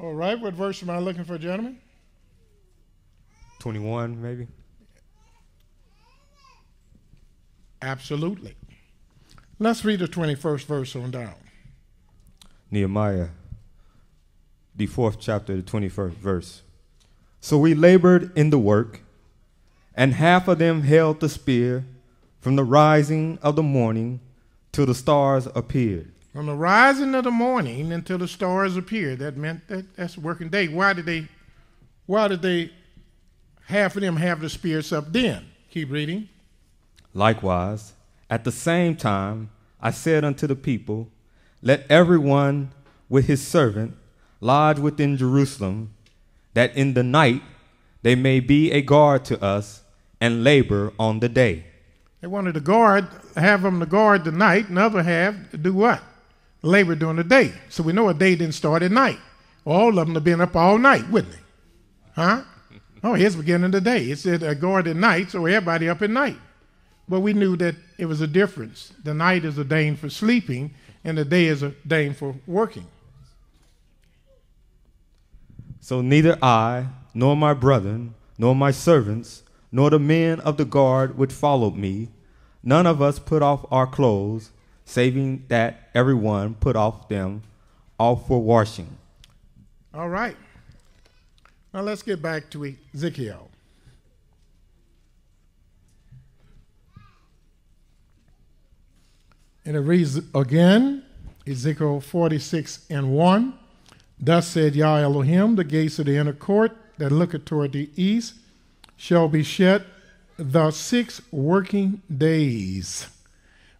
All right, what verse am I looking for, gentlemen? 21, maybe? Absolutely. Let's read the 21st verse on down. Nehemiah, the fourth chapter, the 21st verse. So we labored in the work, and half of them held the spear from the rising of the morning till the stars appeared. From the rising of the morning until the stars appeared. That meant that that's a working day. Why did they why did they half of them have the spears up then? Keep reading. Likewise, at the same time, I said unto the people, Let everyone with his servant lodge within Jerusalem, that in the night they may be a guard to us and labor on the day. They wanted to guard, have them to guard the night, and other half to do what? Labor during the day. So we know a day didn't start at night. All of them have been up all night, wouldn't they? Huh? Oh, here's the beginning of the day. It said a guard at night, so everybody up at night. But we knew that it was a difference. The night is ordained for sleeping, and the day is ordained for working. So neither I, nor my brethren, nor my servants, nor the men of the guard which followed me, none of us put off our clothes, saving that everyone put off them all for washing. All right. Now let's get back to Ezekiel. And it reads again, Ezekiel 46 and 1. Thus said Yah Elohim, the gates of the inner court that looketh toward the east shall be shut the six working days.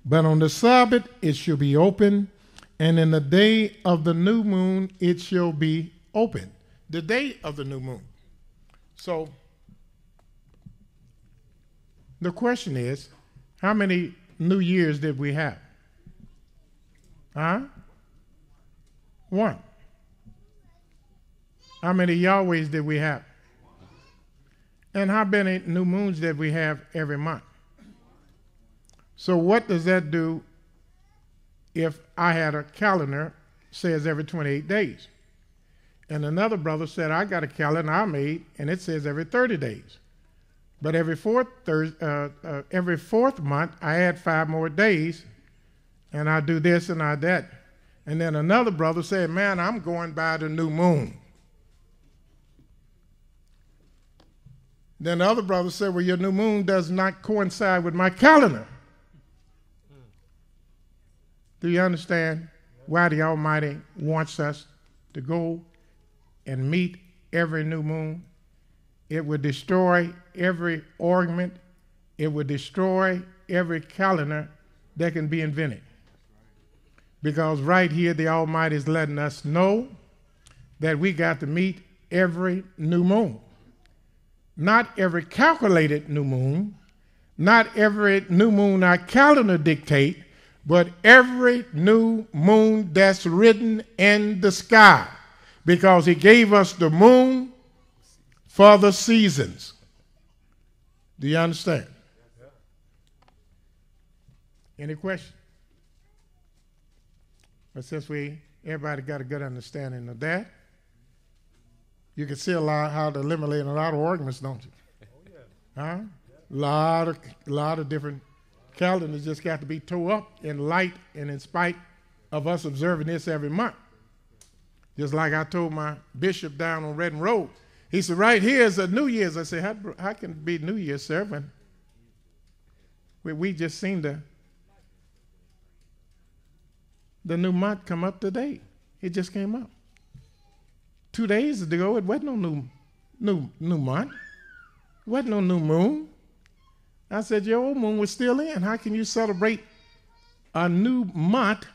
But on the Sabbath it shall be open, and in the day of the new moon it shall be open. The day of the new moon. So the question is, how many New Years did we have? Huh? One. How many Yahwehs did we have? And how many new moons did we have every month? So what does that do if I had a calendar says every 28 days? And another brother said, I got a calendar I made, and it says every 30 days. But every fourth, thir- uh, uh, every fourth month, I add five more days, and I do this and I that. And then another brother said, Man, I'm going by the new moon. Then the other brother said, Well, your new moon does not coincide with my calendar. Do you understand why the Almighty wants us to go and meet every new moon? It would destroy every argument, it would destroy every calendar that can be invented. Because right here, the Almighty is letting us know that we got to meet every new moon. Not every calculated new moon, not every new moon our calendar dictate, but every new moon that's written in the sky. Because he gave us the moon for the seasons. Do you understand? Any questions? But since we everybody got a good understanding of that, you can see a lot how to eliminate a lot of arguments, don't you? Oh, yeah. Huh? A lot of lot of different calendars just got to be tore up in light and in spite of us observing this every month. Just like I told my bishop down on Redden Road, he said, "Right here is a New Year's." I said, "How, how can it be New Year's, serving? We, we just seen the the new month come up today. It just came up. Two days ago, it wasn't no new, new, new month. It wasn't no new moon. I said, Your old moon was still in. How can you celebrate a new month?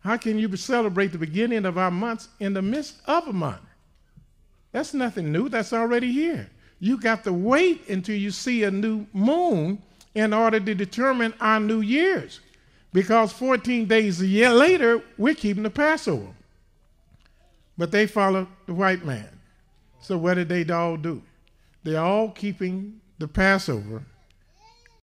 How can you celebrate the beginning of our months in the midst of a month? That's nothing new. That's already here. You got to wait until you see a new moon in order to determine our new years because 14 days a year later, we're keeping the Passover. But they followed the white man. So what did they all do? They're all keeping the Passover